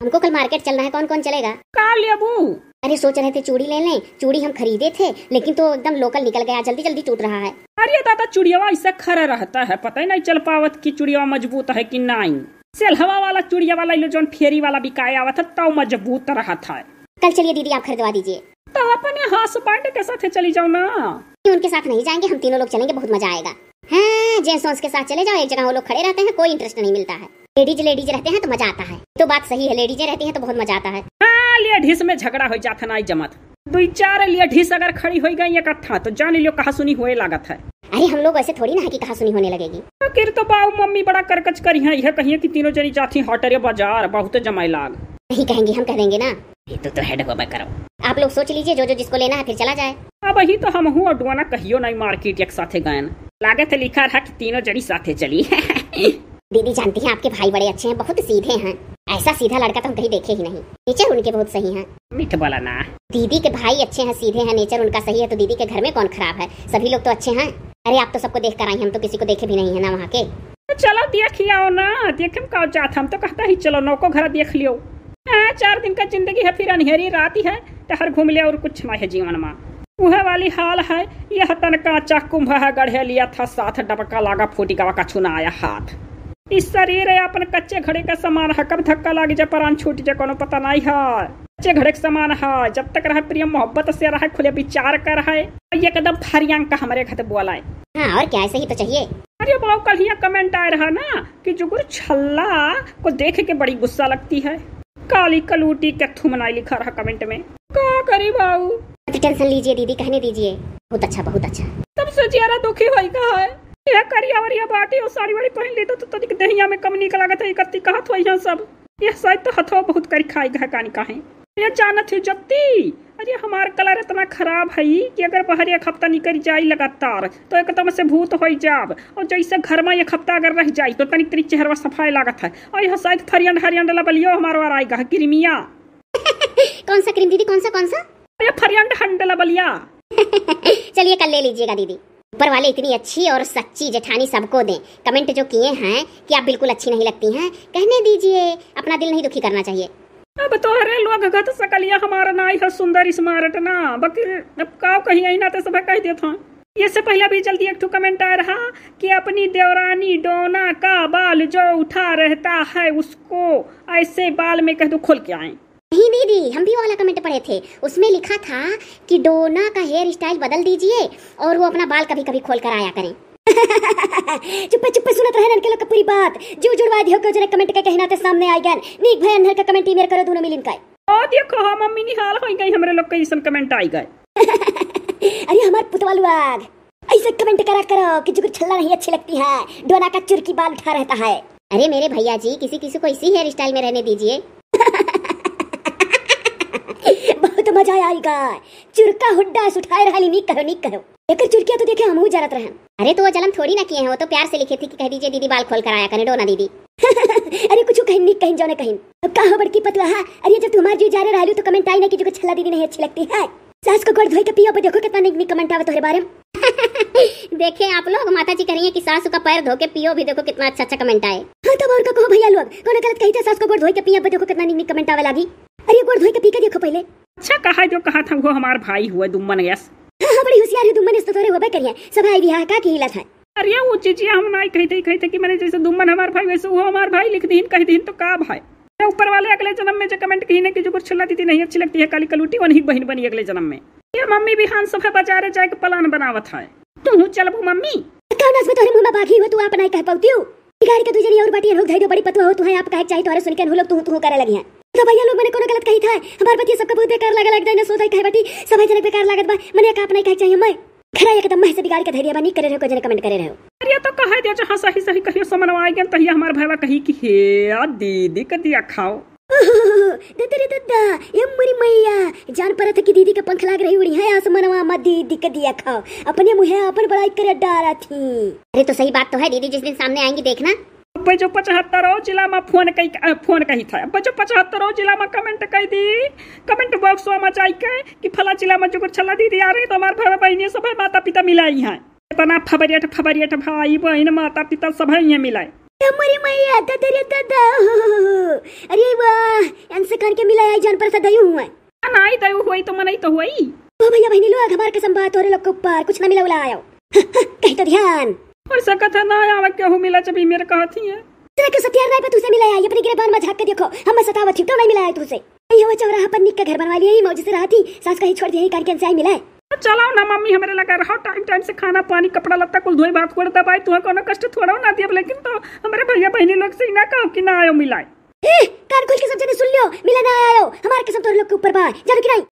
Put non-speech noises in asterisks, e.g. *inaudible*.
हमको कल मार्केट चलना है कौन कौन चलेगा का लेबू अरे सोच रहे थे चूड़ी ले लें चूड़ी हम खरीदे थे लेकिन तो एकदम लोकल निकल गया जल्दी जल्दी टूट रहा है। अरे दादा चुड़ियावा ऐसा खरा रहता है पता ही नहीं चल पावत की चुड़ियावा मज़बूत है कि नहीं। सेलहवा वाला चुड़िया वाला जोन फेरी वाला बिकाए आवत है तो मज़बूत रहा था। कल चलिए दीदी आप खरीदवा दीजिए। तो अपने हस्बैंड के साथ चली जाओ ना। उनके साथ नहीं जाएँगे हम तीनों लोग चलेंगे बहुत मज़ा आएगा। हाँ जेंट्स के साथ चले जाओ एक जगह वो लोग खड़े रहते हैं कोई इंटरेस्ट नहीं मिलता है। लेडीज़ लेडीज़ रहते हैं तो मज़ा आता है। तो बात सही है लेडीज़ रहती हैं तो बहुत मज़ा आता है। हाँ लेडीज़ में झगड़ा हो जाता नहीं जमत। दो चार लेडीज़ अगर खड़ी हो गई इकट्ठा तो जान लियो कहा सुनी हुए लागत है। अरे हम लोग ऐसे थोड़ी ना है कि कहा सुनी होने लगेगी। फिर तो बाऊ मम्मी बड़ा करकच करी है यह कहिए कि तीनों जनी जाती हटरे बाज़ार बहुत जमाई लाग। नहीं कहेंगे हम कह देंगे ना। ये तो, तो हेड हुआ करो। आप लोग सोच लीजिए जो जो जिसको लेना है फिर चला जाए। अब ही तो हम हूँ अडुआना कहियो नहीं मार्केट एक साथे गए लागे थे लिखा रहा कि तीनों जनी साथे चली। *laughs* दीदी जानती हैं आपके भाई बड़े अच्छे हैं बहुत सीधे हैं। ऐसा सीधा लड़का तो हम कहीं देखे ही नहीं। नेचर उनके बहुत सही है। मीठ बोला ना। दीदी के भाई अच्छे हैं सीधे हैं नेचर उनका सही है तो दीदी के घर में कौन खराब है? सभी लोग तो अच्छे हैं। अरे आप तो सबको देख कर आई हम तो किसी को देखे भी नहीं है ना वहाँ के। तो चलो देख आओ ना। देखे जात हम तो कहता ही चलो नौको घर देख लियो। आ, चार दिन का ज़िंदगी है फिर अनहेरी रात ही है टहर घूम लिया और कुछ नहीं है जीवन में। वह वाली हाल है यह तन का चाकुंभ है गढ़े लिया था साथ डबका लागा फूटी गवा का छुना आया हाथ। इस शरीर है अपन कच्चे घड़े का समान है कब धक्का लाग जाए प्राण छूट जाए कोनो पता नहीं है। कच्चे घड़े के समान है जब तक रहे प्रिय मोहब्बत से रहे खुले विचार कर रहे ये कदम फरियांग का हमारे घर बोला है। हाँ और क्या ऐसे ही तो चाहिए। अरे बाबू कल ही कमेंट आया रहा ना कि जुगुर छल्ला को देख के बड़ी गुस्सा लगती है। काली कलूटी के थुमनाई लिखा रहा कमेंट में। का करी बाबू टेंशन लीजिए दीदी कहने दीजिए। बहुत अच्छा बहुत अच्छा। तब से ज़्यादा दुखी भाई का है? यह करिया वरिया बाटी और साड़ी वाड़ी पहन ली तो तनिक दहिया में कम निकल लागत है इकत्ती कहत हो यहाँ सब? यह शायद तो हथवा बहुत करी खाई गह कानी काहे। यह जानत है जत्ती। अरे हमार कलर इतना खराब है कि अगर बाहर एक हफ़्ता निकल जाई लगातार तो एकदम से भूत हो जाब। और जैसे घर में एक हफ़्ता अगर रह जाई तो तनिक तनिक चेहरा सफ़ाई लागत है। और यह शायद फरियन हरियन डला बलियो हमारो वार आएगा क्रीमिया। *laughs* कौन सा क्रीम दीदी कौन सा कौन सा? अरे फरियन हंडला बलिया। *laughs* चलिए कल ले लीजिएगा दीदी। ऊपर वाले इतनी अच्छी और सच्ची जेठानी सबको दें। कमेंट जो किए हैं कि आप बिल्कुल अच्छी नहीं लगती हैं, कहने दीजिए। अपना दिल नहीं दुखी करना चाहिए। अब तो हरे लोग गत सकलिया हमारा नाई है सुंदर स्मार्ट ना। बाकी अब का कहीं आई ना तो सब कह देता ये से पहले भी जल्दी एक कमेंट आ रहा कि अपनी देवरानी डोना का बाल जो उठा रहता है उसको ऐसे बाल में कह दो खोल के आए। नहीं दीदी हम भी वाला कमेंट पढ़े थे। उसमें लिखा था कि डोना का हेयर स्टाइल बदल दीजिए और वो अपना बाल कभी कभी खोल कर आया करें। चुप्पे चुप्पे सुनत रहे के लोग का पूरी बात। जो जुड़वा दियो को जरा कमेंट के कहना ते सामने आ गया नीक भाई अंधर का कमेंट ईमेल करो दोनों मिलिन का ओ देखो हम मम्मी निहाल हो गई हमरे लोग कैसन कमेंट आई गए। *laughs* अरे हमार पुतवालू आग। ऐसे कमेंट करा करो कि जुगुर छल्ला नहीं अच्छी लगती है। डोना का चुरकी बाल उठा रहता है। अरे मेरे भैया जी किसी किसी को इसी हेयर स्टाइल में रहने दीजिए बहुत मज़ा आएगा चुरका हुड्डा उठाए रहा नी कहो नी कहो एकर चुरकिया तो देखे हमहू जरत रहे अरे तो वो जलम थोड़ी ना किए हैं वो तो प्यार से लिखे थी कि कह दीजिए दीदी बाल खोल कर आया करें डोना दीदी। *laughs* अरे कुछ कहीं नहीं कहीं जाने कहीं। अब कहा बड़की पतवा है? अरे जब तुम्हारी जो जा रहे रहलू तो कमेंट आई ना कि जो छल्ला दीदी नहीं अच्छी लगती है? सास को गोड़ धोई के पियो देखो कितना नहीं कमेंट आवे तुम्हारे बारे में। *laughs* देखे आप लोग माता जी करिए कि सास का पैर धो के पियो भी देखो कितना अच्छा अच्छा कमेंट आए। हाँ तब और का कहो भैया लोग? कौन गलत कही था सास को गोड़ धोई के पिया देखो कितना नहीं कमेंट आवे लगी? अरे गोड़ धोई के पी के देखो पहले। अच्छा कहा जो कहा था वो हमार भाई हुआ दुम्मन यस। हाँ बड़ी होशियार है तो थोड़े होबे करिए। सब आई बिहार का की हिलत है अरे वो हम नहीं कहते कहते कि मैंने जैसे हमार भाई वैसे वो हमार भाई लिख दीन कह दीन तो का भाई? ऊपर वाले अगले जन्म में जो कमेंट कही कि जो कुछ छल्ला दीदी नहीं अच्छी लगती है काली कलूटी वही बहन बनी अगले जन्म में। ये मम्मी भी हान सफ़ा बाजारे जाए के प्लान बनावत है। तू चलबू मम्मी। कौन असमे तोरे मुँह में बागी हो तू आप नहीं कह हो? गाड़ी के तुझे और बाटी रोक धैर्य बड़ी पतवा हो तू है आप कहे चाहे तोरे सुन के लोग तू तू करे लगी है। तो भैया लोग मैंने कोनो गलत कही था। हमार पति सबका बहुत बेकार लगा लग जाए सोचा कहे बाटी। सब जने बेकार लागत बा। मने का अपना कहे चाहिए मैं। खरा एकदम मैं से बिगाड़ के धैर्य बनी करे रहो को जने कमेंट करे रहो। अरे तो कहे दे जहाँ सही सही कहियो समनवा आ गया तहिया हमार भाईवा कही कि हे आ दीदी का दिया खाओ? दद्दा दद्दा ये मरी मैया जान पर था कि दीदी का पंख लाग रही उड़ी है आसमानवा मत दीदी का दिया खाओ। अपने मुहे अपन बड़ाई करे डारा थी। अरे तो सही बात तो है दीदी जिस दिन सामने आएँगी देखना। अब जो पचहत्तर जिला में फ़ोन कही फ़ोन कही था अब जो पचहत्तर जिला में कमेंट कही दी। कमेंट बॉक्स में जाई के कि फला जिला में जो कुछ छला दीदी आ रही तो हमारे भाई बहनी सब माता पिता मिलाई हैं इतना फबरियट फबरियट भाई बहन माता पिता सब यहाँ मिलाए हमारी मैया दादा दादा अरे वाह तहन के मिला आई जान पर से दयू हुआ नहीं दयू हुई तो मनई तो हुई ओ भैया बहनी लोग हमार के संबात तोरे लोग के ऊपर कुछ ना मिला उला आयो। *laughs* कहीं तो ध्यान। और सकत है ना आवे केहू मिला जब मेरे कहती है। तेरा के सत्यार नहीं पे मिला आई अपनी गिरबान में झाँक के देखो। हम सतावत थी तो नहीं मिला आई तुसे ये वो चौराहा पर निक का घर बनवा लिया ही मौज से रहती सास कहीं छोड़ दी करके से आई मिला है। चलाओ ना मम्मी हमारे लगा रहो टाइम टाइम से खाना पानी कपड़ा लत्ता कुल धोई बात कर दबाई तुम्हें कोनो कष्ट थोड़ा ना दिया लेकिन तो हमारे भैया बहनी लोग से ना कहो कि ना आयो मिलाए कान खोल के सब जने सुन लियो मिला ना आयो हमारे कसम तोरे लोग के ऊपर बा जानो कि नहीं